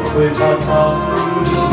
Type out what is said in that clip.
会把草。